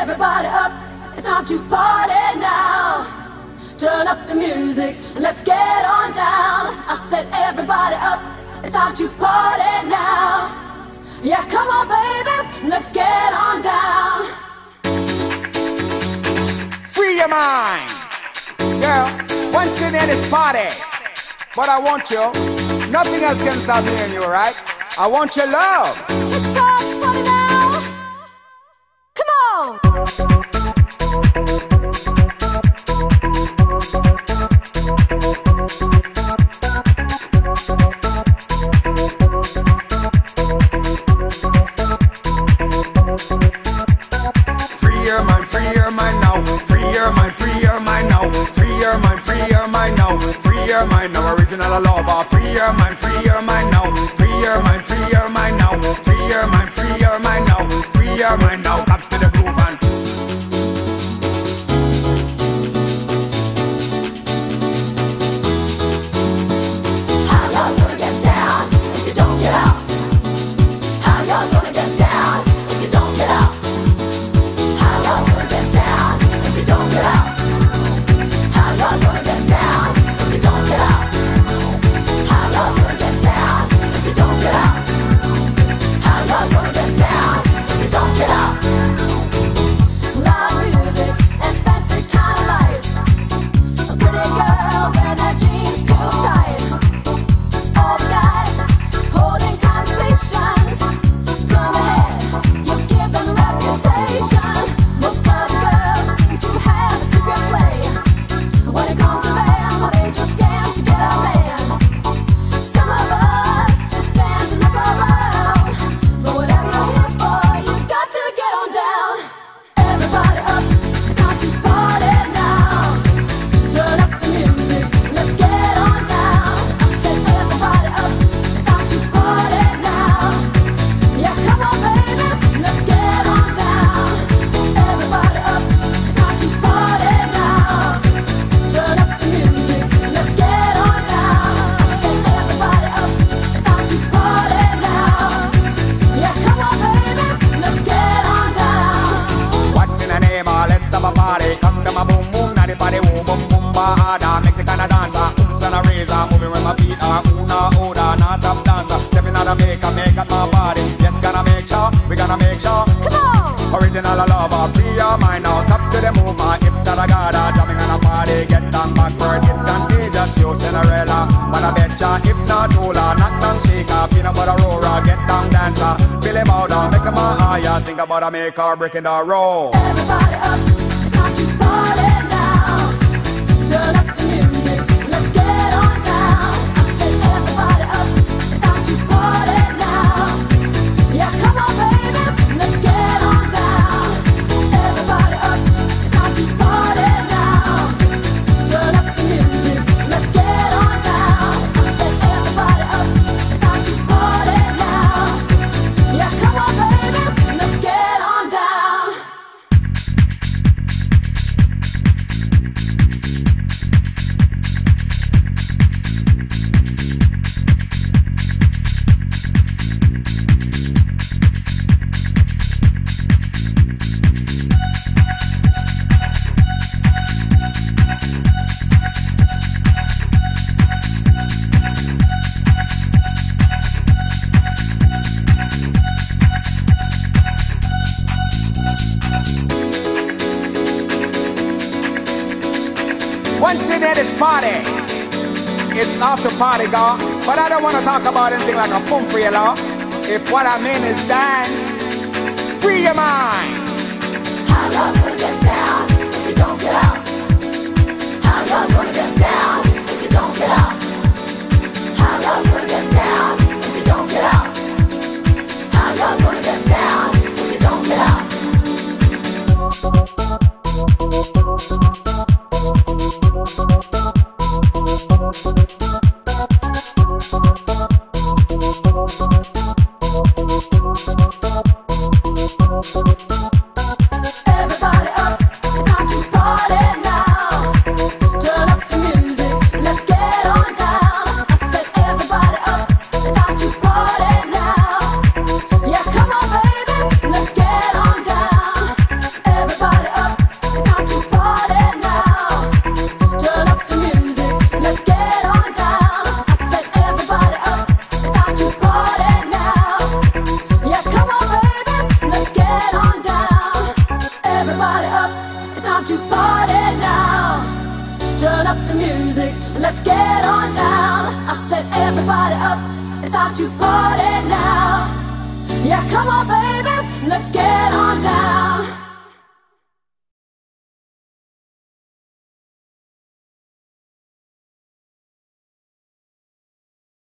everybody up. It's time to party now. Turn up the music and let's get on down. I said everybody up. It's time to party now. Yeah, come on, baby, let's get on down. Free your mind. Girl, once in this party. But I want you. Nothing else can stop me and you, right? I want your love. Free your mind, free your mind now. Free your mind, now. Free your mind, now. Free your mind boom Mexican a dancer Oops and a razor, moving with my feet are Una, oda, not stop dancer. Stepping out of makeup, make up my body. Yes, gonna make sure, we gonna make sure. Come on. Original lover, free your mind. Now Top to the move, my hip to the gada Jamming uh, on a party, get down backward It's contagious, you Cinderella Man, I betcha, if not Ola Knock down, shake up, peanut butter roller Get down, dancer, feel it bow down Make 'em my higher, think about a make or breaking the roll Everybody up, Once in this party, it's after party, girl. But I don't want to talk about anything like a fun for you, law. If what I mean is dance, free your mind. The music, let's get on down. I said everybody up, it's time to party now. Yeah, come on baby, let's get